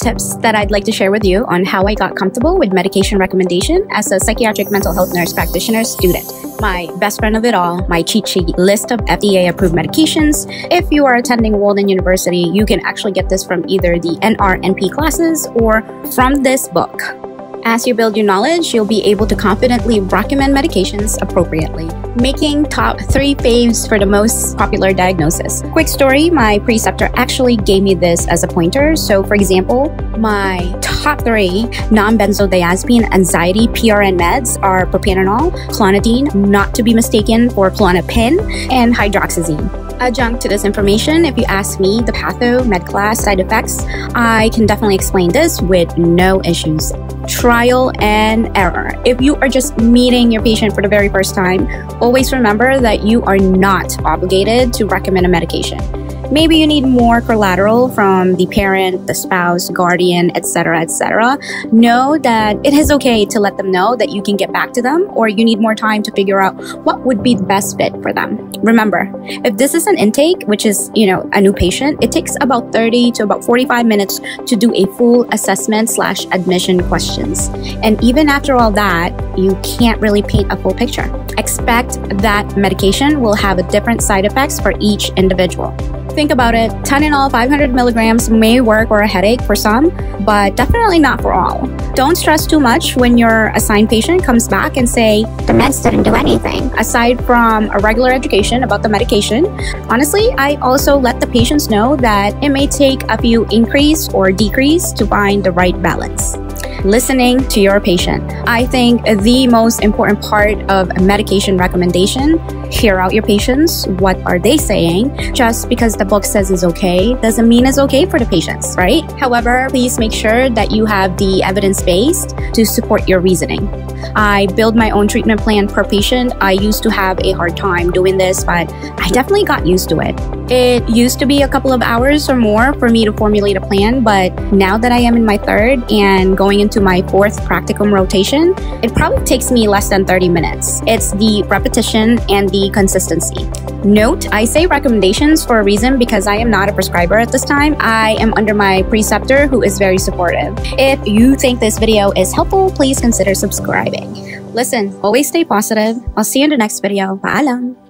tips that I'd like to share with you on how I got comfortable with medication recommendation as a psychiatric mental health nurse practitioner student. My best friend of it all, my cheat sheet list of FDA approved medications. If you are attending Walden University, you can actually get this from either the NRNP classes or from this book. As you build your knowledge, you'll be able to confidently recommend medications appropriately. Making top three faves for the most popular diagnosis. Quick story my preceptor actually gave me this as a pointer. So, for example, my top three non benzodiazepine anxiety PRN meds are propranolol, clonidine, not to be mistaken for Klonopin, and hydroxyzine adjunct to this information, if you ask me the patho, med class, side effects, I can definitely explain this with no issues. Trial and error. If you are just meeting your patient for the very first time, always remember that you are not obligated to recommend a medication. Maybe you need more collateral from the parent, the spouse, guardian, etc., etc. Know that it is okay to let them know that you can get back to them or you need more time to figure out what would be the best fit for them. Remember, if this is an intake, which is, you know, a new patient, it takes about 30 to about 45 minutes to do a full assessment slash admission questions. And even after all that, you can't really paint a full picture. Expect that medication will have a different side effects for each individual. Think about it, Tylenol 500 milligrams may work for a headache for some, but definitely not for all. Don't stress too much when your assigned patient comes back and say, the meds didn't do anything. Aside from a regular education about the medication, honestly, I also let the patients know that it may take a few increase or decrease to find the right balance listening to your patient. I think the most important part of a medication recommendation, hear out your patients. What are they saying? Just because the book says it's okay doesn't mean it's okay for the patients, right? However, please make sure that you have the evidence based to support your reasoning. I build my own treatment plan per patient. I used to have a hard time doing this, but I definitely got used to it. It used to be a couple of hours or more for me to formulate a plan, but now that I am in my third and going into my fourth practicum rotation, it probably takes me less than 30 minutes. It's the repetition and the consistency. Note, I say recommendations for a reason because I am not a prescriber at this time. I am under my preceptor who is very supportive. If you think this video is helpful, please consider subscribing. Listen, always stay positive. I'll see you in the next video. Paalam!